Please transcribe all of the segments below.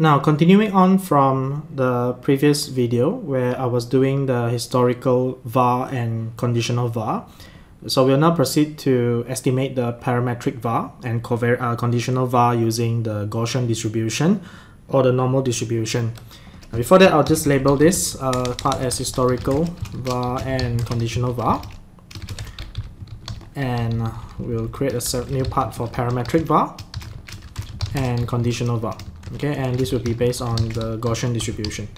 Now, continuing on from the previous video where I was doing the historical var and conditional var, so we'll now proceed to estimate the parametric var and uh, conditional var using the Gaussian distribution or the normal distribution. Before that, I'll just label this uh, part as historical var and conditional var. And we'll create a new part for parametric var and conditional var okay? And this will be based on the Gaussian distribution.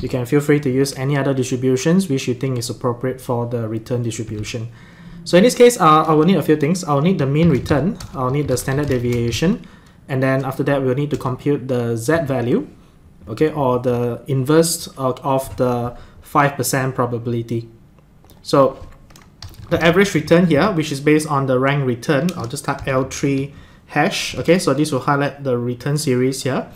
You can feel free to use any other distributions which you think is appropriate for the return distribution. So in this case uh, I will need a few things. I'll need the mean return. I'll need the standard deviation. And then after that we'll need to compute the z value okay? Or the inverse of, the 5% probability. So the average return here which is based on the rank return I'll just type L3 hash. Okay so this will highlight the return series here.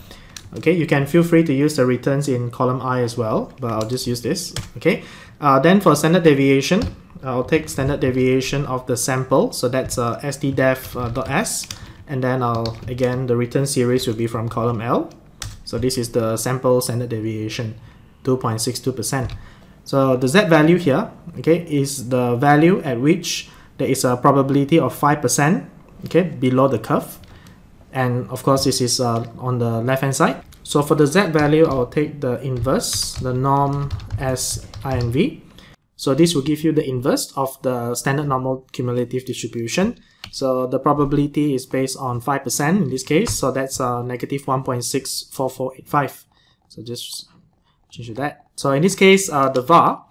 Okay you can feel free to use the returns in column I as well but I'll just use this. Okay uh, then for standard deviation I'll take standard deviation of the sample. So that's uh, stdev.s uh, and then I'll again the return series will be from column L. So this is the sample standard deviation 2.62% so the z value here okay is the value at which there is a probability of 5% okay below the curve. And of course this is uh, on the left hand side. So for the z value I'll take the inverse the norm as INV so this will give you the inverse of the standard normal cumulative distribution. So the probability is based on 5% in this case. So that's uh, negative 1.64485 so just change to that. So in this case uh, the var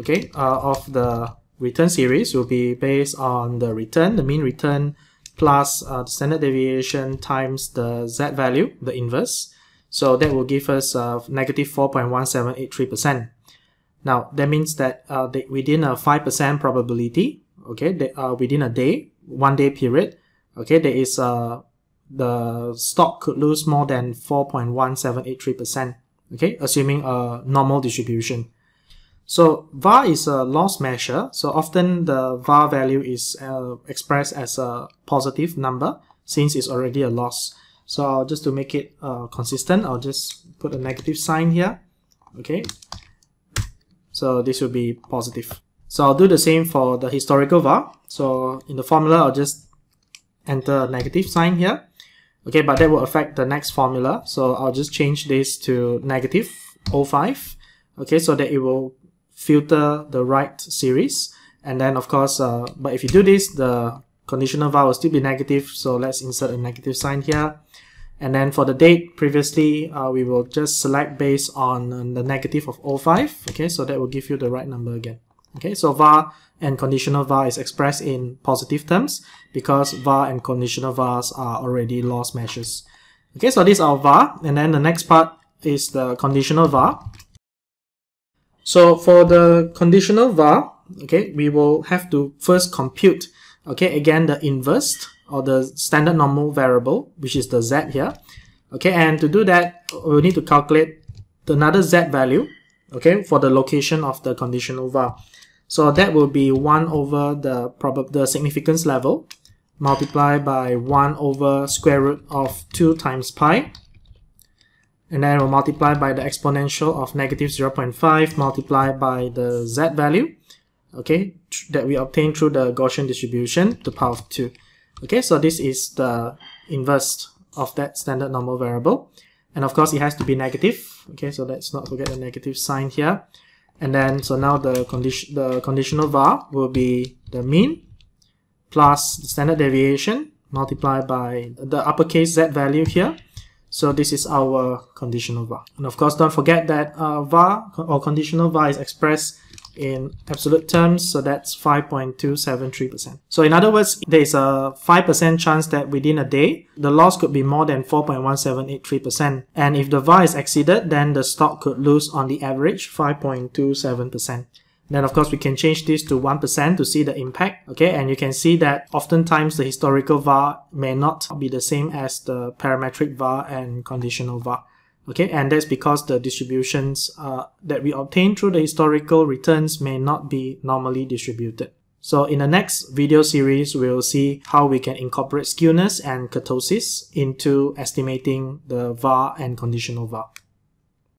okay uh, of the return series will be based on the return the mean return plus uh, the standard deviation times the z value, the inverse. So that will give us uh, negative 4.1783%. Now, that means that uh, within a 5% probability, okay, uh, within a day, one day period, okay, there is uh, the stock could lose more than 4.1783%, okay, assuming a normal distribution. So var is a loss measure. So often the var value is uh, expressed as a positive number since it's already a loss. So just to make it uh, consistent, I'll just put a negative sign here. Okay. So this will be positive. So I'll do the same for the historical var. So in the formula, I'll just enter a negative sign here. Okay, but that will affect the next formula. So I'll just change this to negative 05. Okay, so that it will filter the right series. And then of course, uh, but if you do this, the conditional var will still be negative. So let's insert a negative sign here. And then for the date, previously, uh, we will just select based on the negative of 05. Okay, so that will give you the right number again. Okay, so var and conditional var is expressed in positive terms because var and conditional vars are already loss measures. Okay, so this is our var. And then the next part is the conditional var. So for the conditional var, okay, we will have to first compute, okay, again the inverse or the standard normal variable, which is the z here. Okay, and to do that, we need to calculate another z value, okay, for the location of the conditional var. So that will be 1 over the prob the significance level multiplied by 1 over square root of 2 times pi and then we'll multiply by the exponential of negative 0.5 multiplied by the z value okay that we obtain through the Gaussian distribution to the power of 2 okay so this is the inverse of that standard normal variable. And of course it has to be negative. Okay so let's not forget the negative sign here. And then so now the condition the conditional var will be the mean plus the standard deviation multiplied by the uppercase z value here so this is our conditional var. And of course, don't forget that uh, var or conditional var is expressed in absolute terms, so that's 5.273%. So in other words, there is a 5% chance that within a day, the loss could be more than 4.1783%. And if the var is exceeded, then the stock could lose on the average 5.27%. Then of course we can change this to 1% to see the impact. Okay, and you can see that oftentimes the historical var may not be the same as the parametric var and conditional var. Okay, and that's because the distributions uh, that we obtain through the historical returns may not be normally distributed. So in the next video series, we'll see how we can incorporate skewness and kurtosis into estimating the VAR and conditional VAR.